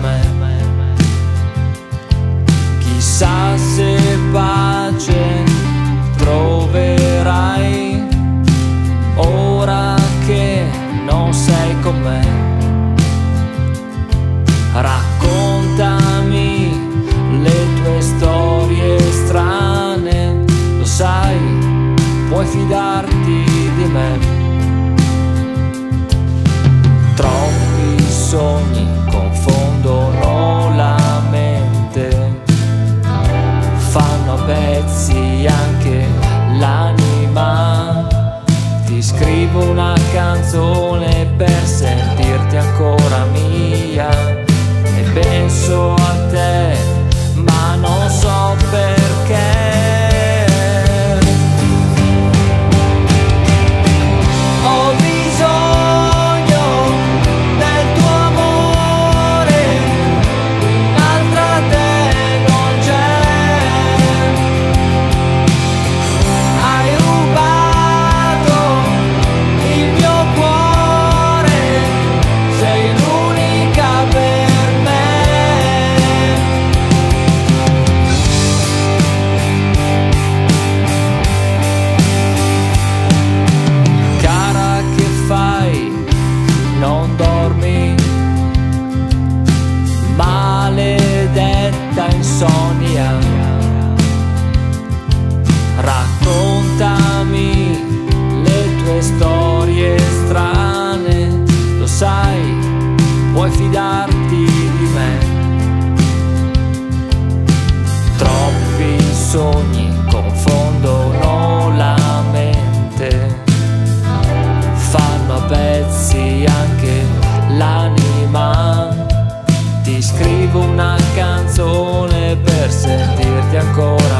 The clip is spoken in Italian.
me. Chissà se pace troverai ora che non sei con me. Raccontami le tue storie strane, lo sai, puoi fidarti fidarti di me. Troppi sogni confondono la mente, fanno a pezzi anche l'anima. Ti scrivo una canzone per sentirti ancora.